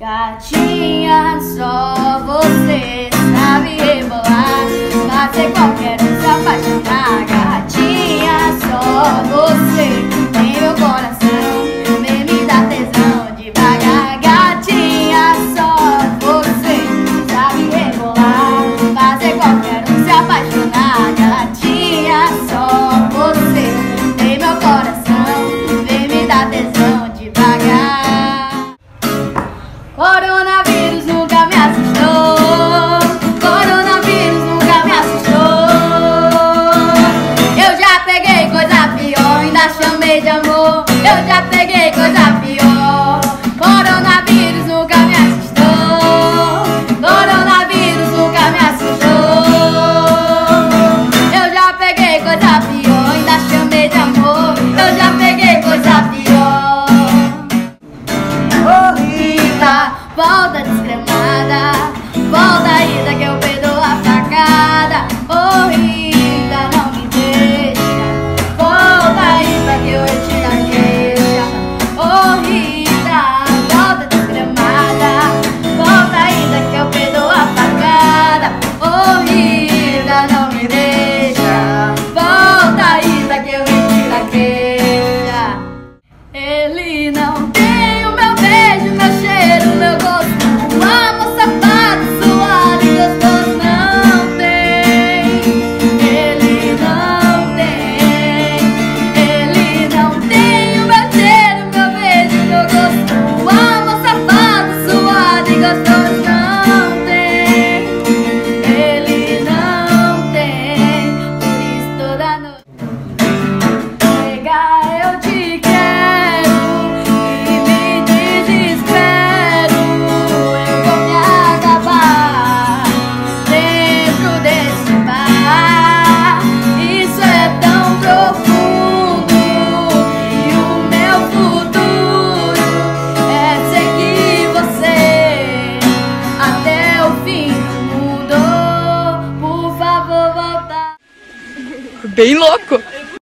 Gatinha, só você sabe rebolar, fazer qualquer um se apaixonar. Gatinha, só você. peguei coisa pior, ainda chamei de amor. Eu já peguei coisa pior. Coronavírus nunca me assustou. Coronavírus nunca me assustou. Eu já peguei coisa pior, ainda chamei de amor. Eu já peguei coisa pior. Ô oh, Rita, volta descremada. bem louco.